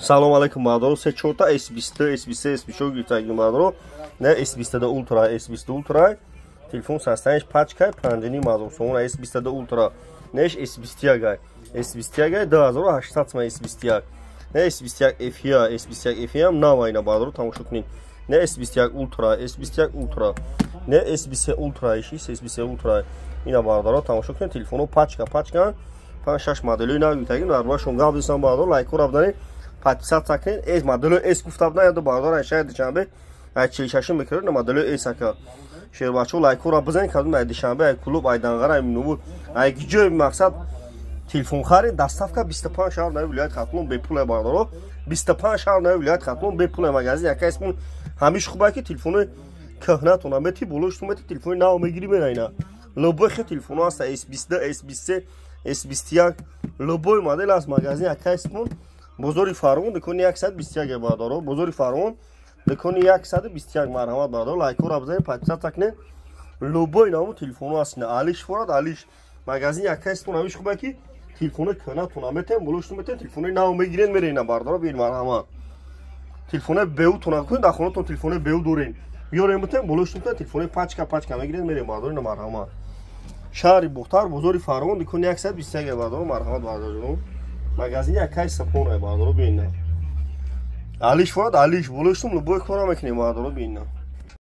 салом алейкум бардоро се чорта s20 s20 s24 гирифтагим бардоро не s22 ултра s20 ултра телефон састаниш пачка панҷани мазум сомона s22 ултра неш s21 гай? S21 гай? 2800 сма s21 не s21 f1 s21 f1 навайна бардоро тамошо кунед не s21 ултра s21 ултра не s20 ултра иши s20 ултра ина бардоро тамошо кунед телефоно пачка пачка панҷ шаш гирифтагим дар бораи шумо гап дистам бардоро лайко рафтани подписаться кунед эс модело эс гуфта будам яду бардор шаид душанбе ай чилишашин мекард на модело эс ака шербачо лайкура бизанед кардум ай душанбе ай клуб ай дангара ай минубуд ай гиҷои мақсад телефон харид доставка 25 шаҳр нави вилоят хатлон бепул бардоро 25 шаҳр нави вилоят хатлон бепул магазин. Якасмун ҳамиш хубае ки телефони кӯҳнатона мети болошту мети телефони нав мегири мерайна лобой хе телефоно аста s22 s23 s21 лобой модел аст магазин. Якасмун бозори фарон дукони 121 бардоро бозори фарон дукони 121 марҳамат бардоро лайкора бизани подписаться кунед любой ному телефону астина алиш форад алиш магазин якастон авиш хуба ки телефони кӯна туна метем булушту метем телефони нав мегирен мерена бардоро бир марҳамат телефони беу туна кунед дар хонатон телефони беу дорен биёрем метем булушту метем телефони пачка пачка мегирен мерем бардоро ина марҳамат шаҳри бухтар бозори фарон дукони 121 бардоро марҳамат бардоро магазини якай сапонай баъдро бина алиш форад алиш болоштум лубой кора мекунем баъдро бина